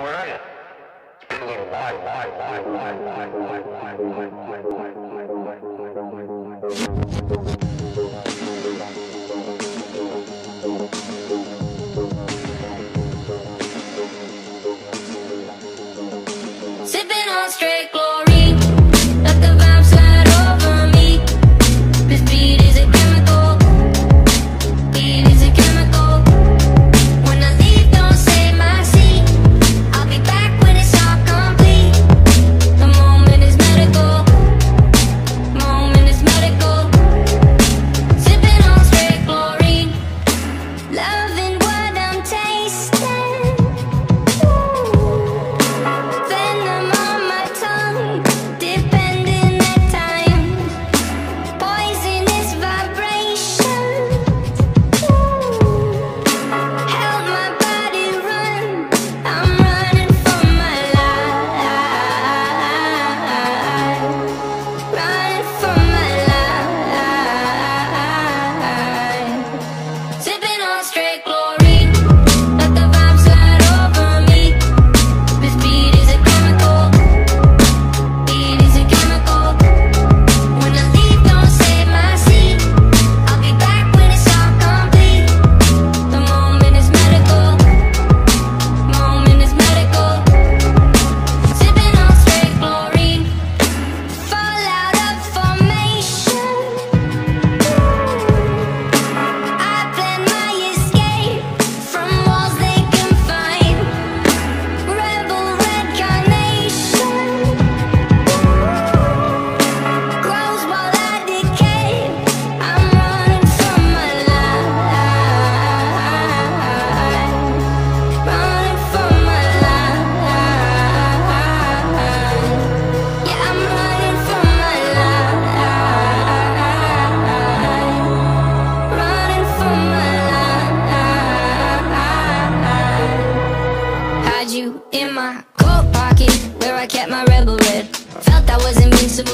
where are you? It's been a little while, while, while, while, while, while, while, while, while, while, while, while, while, while, while, while,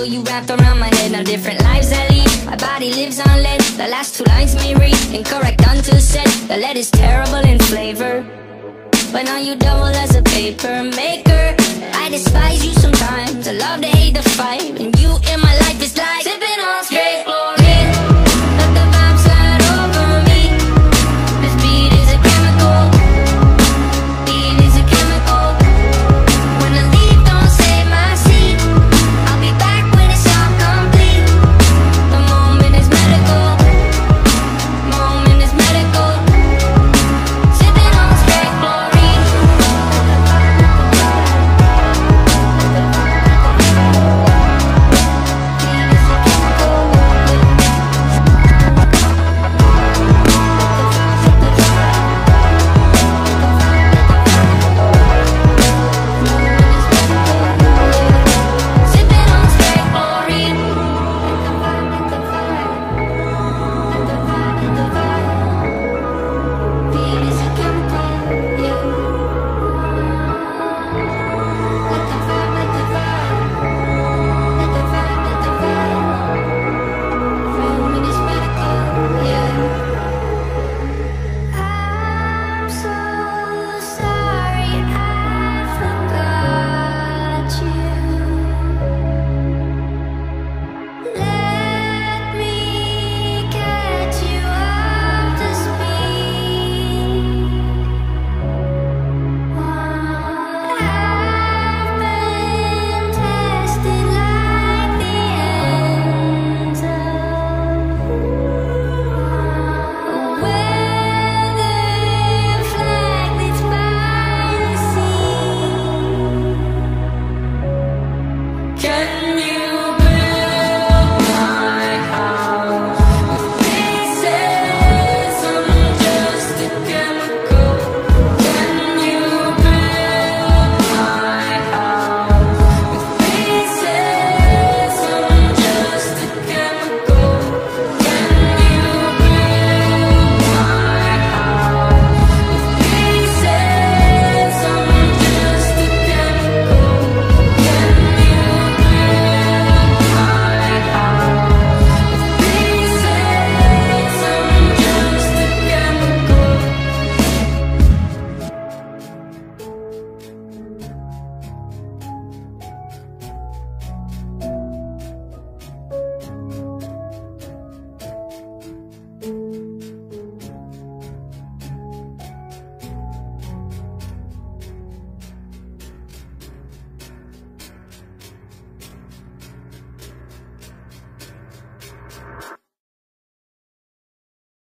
you wrap around my head Now different lives I lead. My body lives on lead The last two lines may read. Incorrect Unto said The lead is terrible in flavor. But now you double as a paper maker. I despise you sometimes I love to hate the fight.